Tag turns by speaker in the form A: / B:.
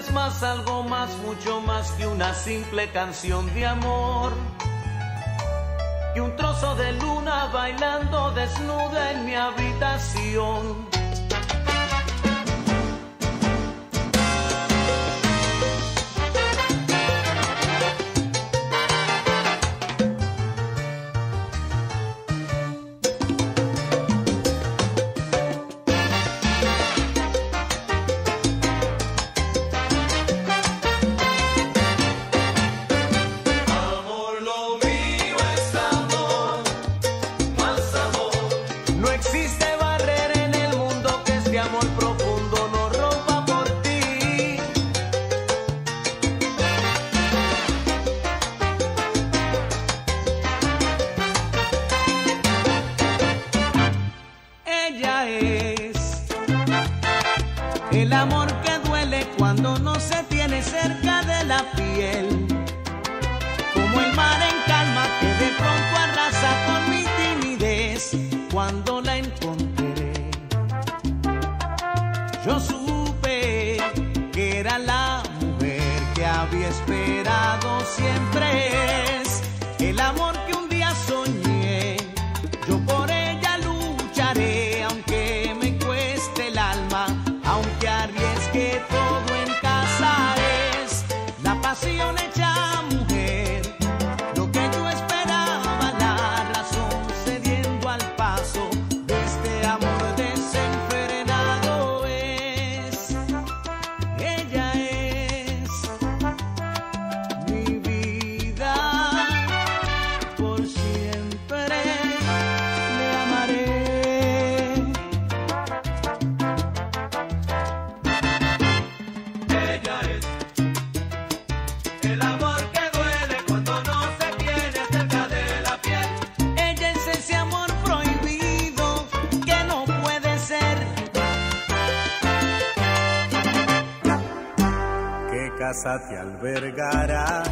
A: es más, algo más, mucho más que una simple canción de amor. Que un trozo de luna bailando desnuda en mi habitación. el amor que duele cuando no se tiene cerca de la piel. Como el mar en calma que de pronto arrasa con mi timidez cuando la encontré. Yo pasión te albergará,